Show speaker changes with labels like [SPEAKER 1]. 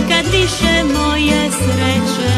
[SPEAKER 1] nikad više moje sreće.